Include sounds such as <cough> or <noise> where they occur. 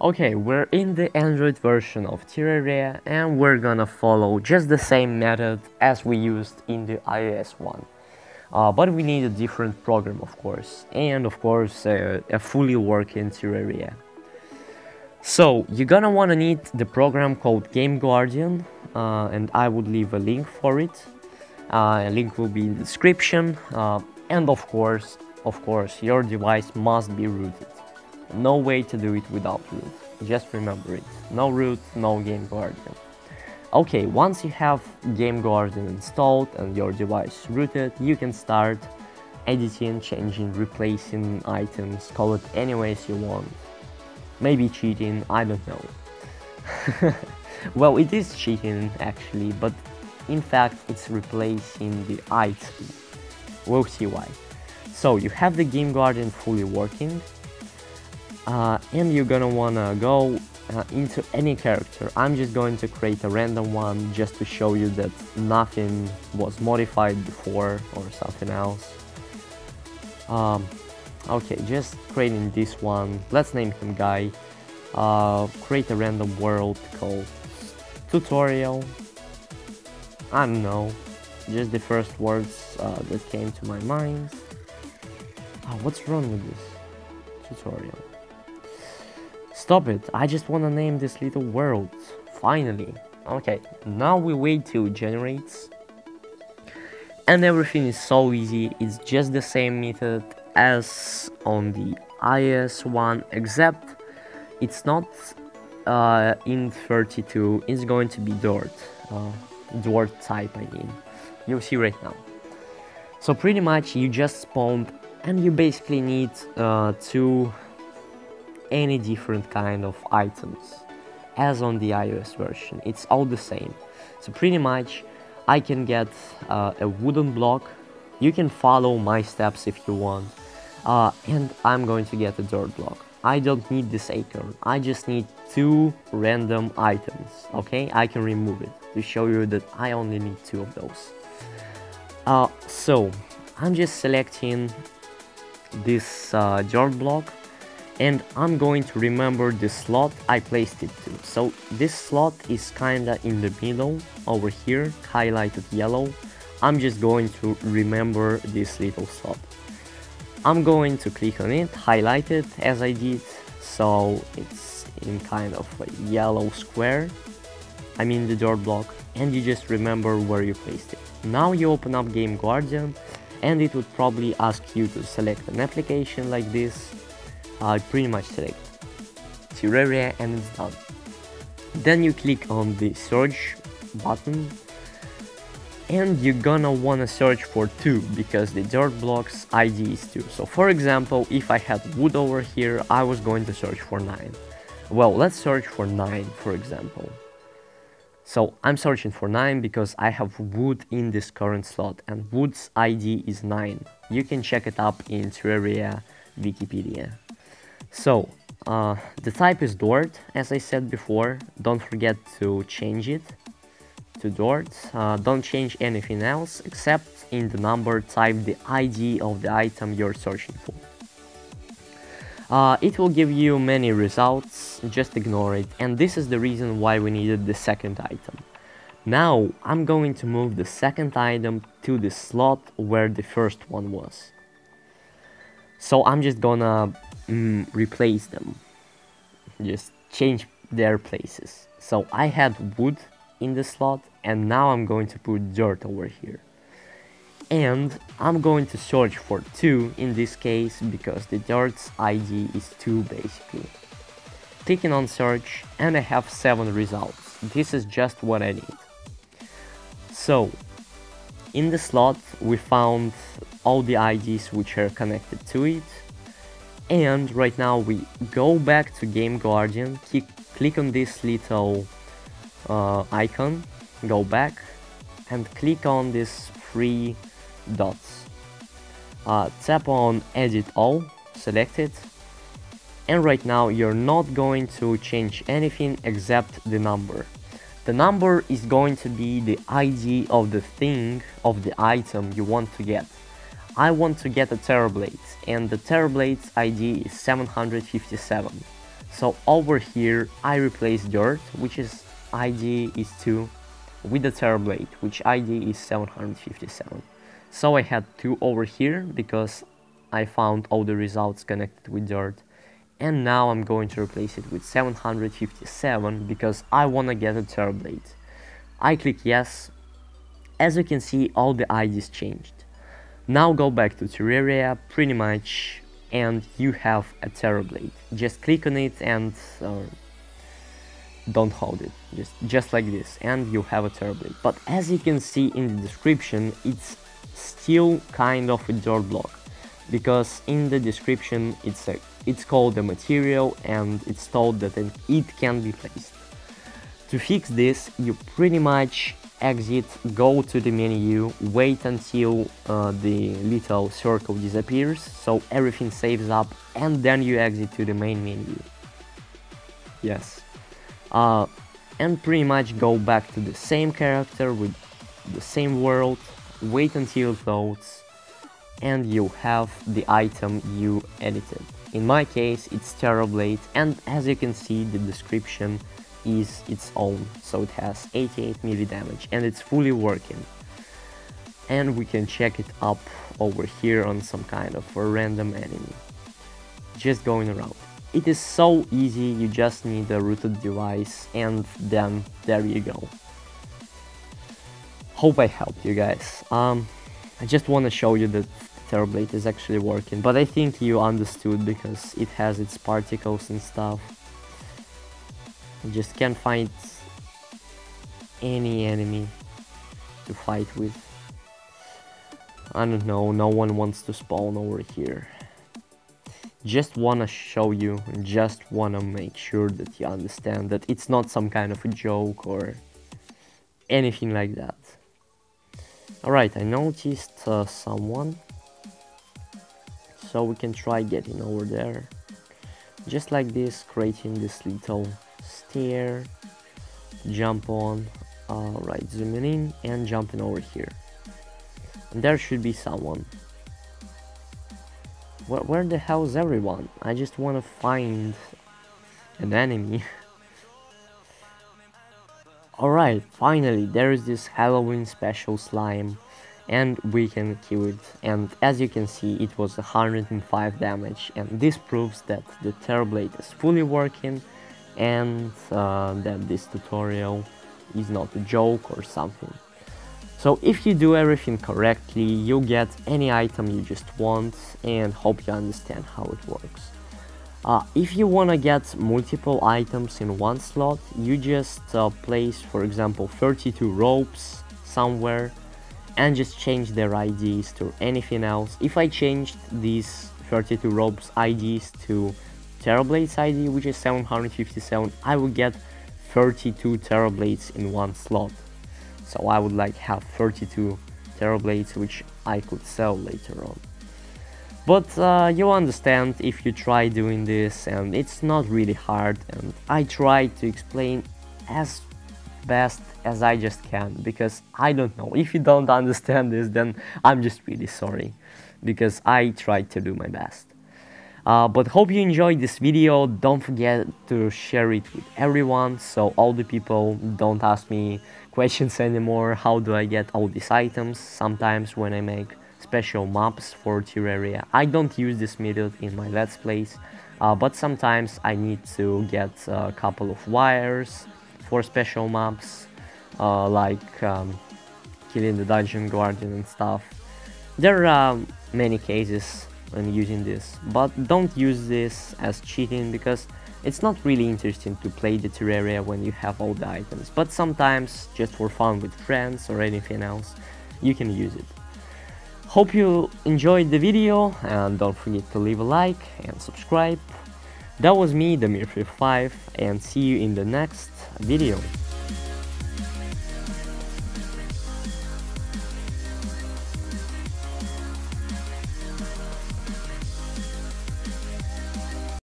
Okay, we're in the Android version of Terraria and we're gonna follow just the same method as we used in the iOS one. Uh, but we need a different program of course, and of course uh, a fully working Terraria. So, you're gonna wanna need the program called Game Guardian uh, and I would leave a link for it. Uh, a link will be in the description uh, and of course, of course, your device must be rooted. No way to do it without root. Just remember it. No root, no Game Guardian. Okay, once you have Game Guardian installed and your device rooted, you can start editing, changing, replacing items, call it any ways you want. Maybe cheating, I don't know. <laughs> well, it is cheating actually, but in fact it's replacing the item. We'll see why. So you have the Game Guardian fully working, uh, and you're gonna wanna go uh, into any character. I'm just going to create a random one just to show you that nothing was modified before or something else. Um, okay, just creating this one. Let's name him Guy. Uh, create a random world called tutorial. I don't know, just the first words uh, that came to my mind. Oh, what's wrong with this tutorial? Stop it, I just wanna name this little world. Finally. Okay, now we wait till it generates. And everything is so easy, it's just the same method as on the iOS one, except it's not uh, int32, it's going to be Dword. Uh, type, I mean. You'll see right now. So pretty much you just spawned and you basically need uh, two any different kind of items as on the iOS version. It's all the same. So pretty much I can get uh, a wooden block. You can follow my steps if you want. Uh, and I'm going to get a dirt block. I don't need this acorn. I just need two random items. Okay, I can remove it to show you that I only need two of those. Uh, so I'm just selecting this uh, dirt block and I'm going to remember the slot I placed it to. So this slot is kinda in the middle over here, highlighted yellow. I'm just going to remember this little slot. I'm going to click on it, highlight it as I did, so it's in kind of a yellow square. I mean the dirt block, and you just remember where you placed it. Now you open up Game Guardian, and it would probably ask you to select an application like this I pretty much select Terraria and it's done. Then you click on the search button and you're gonna wanna search for 2 because the dirt blocks ID is 2. So for example, if I had wood over here, I was going to search for 9. Well, let's search for 9 for example. So I'm searching for 9 because I have wood in this current slot and wood's ID is 9. You can check it up in Terraria Wikipedia. So, uh, the type is Dword, as I said before, don't forget to change it to Dword. Uh, don't change anything else except in the number type the ID of the item you're searching for. Uh, it will give you many results, just ignore it, and this is the reason why we needed the second item. Now, I'm going to move the second item to the slot where the first one was. So I'm just gonna mm, replace them. Just change their places. So I had wood in the slot and now I'm going to put dirt over here. And I'm going to search for 2 in this case because the dirt's ID is 2 basically. Clicking on search and I have 7 results. This is just what I need. So, in the slot we found all the IDs which are connected to it and right now we go back to Game Guardian, click, click on this little uh, icon, go back and click on these three dots. Uh, tap on edit all, select it and right now you're not going to change anything except the number. The number is going to be the ID of the thing, of the item you want to get. I want to get a Terra Blade and the Terra Blade's ID is 757. So over here I replace dirt, which is ID is 2, with the Terra Blade, which ID is 757. So I had 2 over here because I found all the results connected with dirt. And now I'm going to replace it with 757 because I wanna get a Terra Blade. I click yes. As you can see all the IDs changed. Now go back to Terraria pretty much and you have a Terra Blade. Just click on it and uh, don't hold it, just, just like this, and you have a Terra Blade. But as you can see in the description, it's still kind of a dirt block, because in the description it's, a, it's called a material and it's told that it can be placed. To fix this, you pretty much exit, go to the menu, wait until uh, the little circle disappears, so everything saves up, and then you exit to the main menu. Yes. Uh, and pretty much go back to the same character with the same world, wait until it loads, and you have the item you edited. In my case, it's Terra Blade, and as you can see, the description is its own, so it has 88 melee damage and it's fully working. And we can check it up over here on some kind of a random enemy. Just going around. It is so easy, you just need a rooted device and then there you go. Hope I helped you guys. Um, I just want to show you that Terra Blade is actually working, but I think you understood because it has its particles and stuff. Just can't find any enemy to fight with. I don't know, no one wants to spawn over here. Just wanna show you, just wanna make sure that you understand that it's not some kind of a joke or anything like that. Alright, I noticed uh, someone. So we can try getting over there. Just like this, creating this little stair, jump on, uh, right, zooming in and jumping over here. And there should be someone. Where, where the hell is everyone? I just want to find an enemy. <laughs> Alright, finally, there is this Halloween special slime and we can kill it and as you can see it was 105 damage and this proves that the Terra Blade is fully working and uh, that this tutorial is not a joke or something. So if you do everything correctly, you'll get any item you just want and hope you understand how it works. Uh, if you wanna get multiple items in one slot, you just uh, place, for example, 32 ropes somewhere and just change their IDs to anything else. If I changed these 32 ropes IDs to Terra Blade's ID, which is 757, I would get 32 Terra Blades in one slot. So I would like have 32 Terra Blades, which I could sell later on. But uh, you understand if you try doing this and it's not really hard and I try to explain as best as I just can because I don't know if you don't understand this then I'm just really sorry because I tried to do my best. Uh, but hope you enjoyed this video, don't forget to share it with everyone so all the people don't ask me <laughs> questions anymore, how do I get all these items, sometimes when I make special maps for Terraria. I don't use this method in my Let's Plays, uh, but sometimes I need to get a couple of wires for special maps, uh, like um, killing the Dungeon Guardian and stuff. There are many cases when using this, but don't use this as cheating because it's not really interesting to play the Terraria when you have all the items, but sometimes, just for fun with friends or anything else, you can use it. Hope you enjoyed the video and don't forget to leave a like and subscribe. That was me, the Damir345, and see you in the next video.